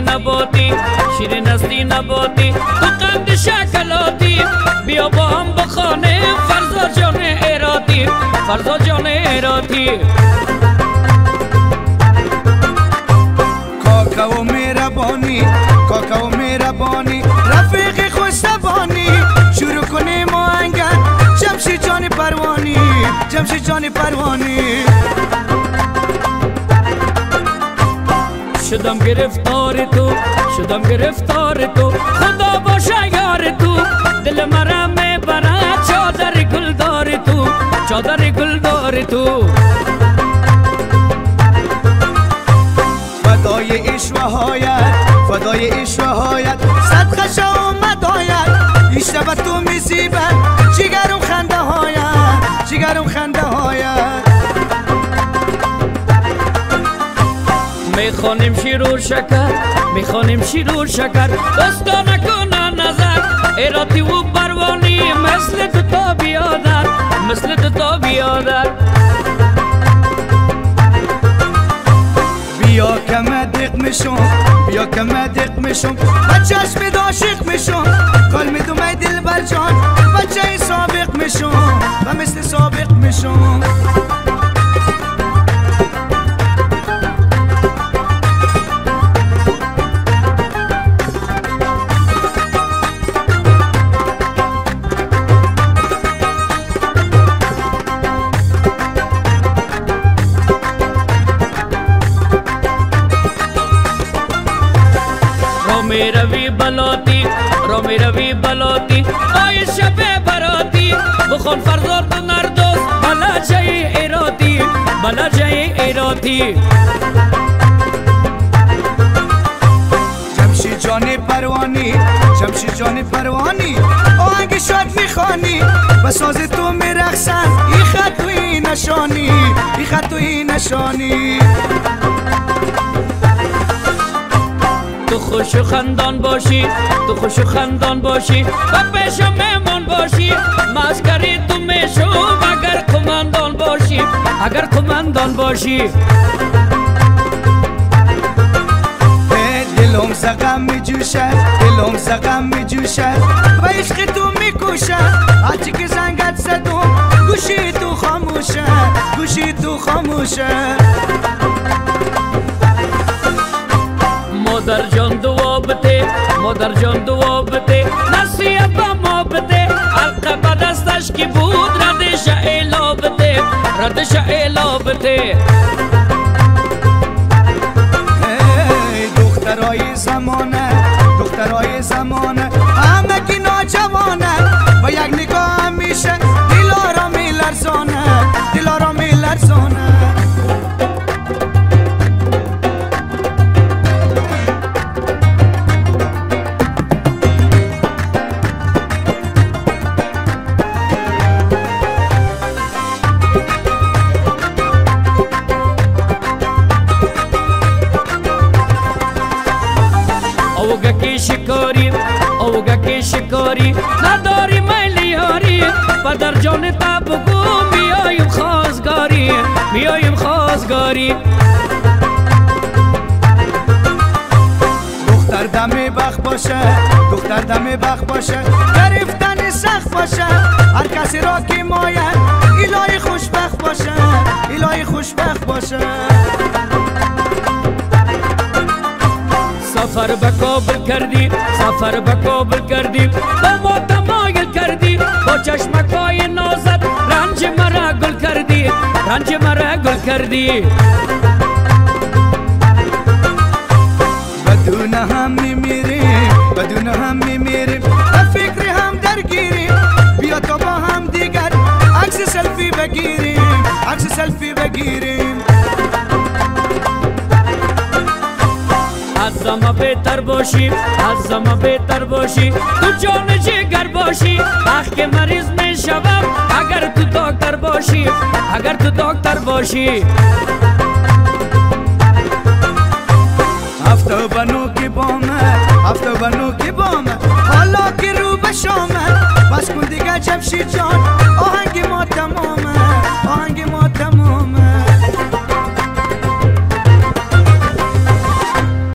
نباتی شیرین هستی نباتی تو قند شکلاتی. بیا با هم بخانه فرزا جان ایراتی فرزا جان ایراتی کاکا و مهربانی کاکا و مهربانی رفیق خوشتبانی شروع کنیم آهنگر جمشید جان پروانی جمشید جان پروانی. شدم گرفتار تو شدم گرفتار تو خدا باشه یار تو دل مرا می‌بره چادر گلدار تو چادر گلدار تو. فدای عشق و هایت فدای عشق و هایت صدقه آید این شب تو می‌خوانیم شیر و شکر می‌خوانیم شیر و شکر دستا نکن نظر ایراتی و پروانی مثل تو تا بیادر مثل تو تا بیادر. بیا که مدق میشم بیا که مدق میشم. و چشم عاشق میشم کل میدوم دل بر جان. بچه سابق میشم و مثل سابق میشم. می روی بلاتی آی شب براتی. بخون فرزاد نردوس بلا جای ایراتی بلا جای ایراتی. جمشید جان پروانی جمشید جان پروانی آهنگ شاد می‌خوانی. و ساز تو میرخصن ای خط و ای نشانی ای خط و ای نشانی. و خندان باشی تو خوش و خندان باشی و پیشم مهمان باشی. مسکری تو میشم اگر کماندان باشی اگر کماندان باشی. دلم زغم میجوشد دلم زغم میجوشد و عشق تو میکوشد. هرچی که زنگت زدم گوشی تو خاموشه گوشی تو خاموشه مادر مادر جان دوابته نصیب ما بده حلقه بدستش که بود ردش الابته ردش الابته اوگه کی شکاری اوگه کی شکاری نداری میلیاری پدر جان تا بگو میایم خواستگاری میایم خواستگاری دختر دم بخ باشه دختر دم بخ باشه گرفتن سخت باشه. هر کسی را که ماید الهی خوشبخت باشه الهی خوشبخت باشه. سفر به کابل کردی سفر به کابل کردی. با ما تمایل کردی با چشمکای نازت رنج مرا گل کردی رنج مرا گل کردی. بدون هم میمیریم بدون هم میمیریم فکر هم درگیریم. بیا تا با هم دیگر عکس سلفی بگیریم عکس سلفی بگیریم. از ما بهتر باشی از ما بهتر باشی تو جان جگر باشی اخ که مریض می شوم اگر تو دکتر باشی اگر تو دکتر باشی هفته بنو کی بامه هفته بنو کی بامه حالا که رو به شامه بس کن دیگه جمشید جان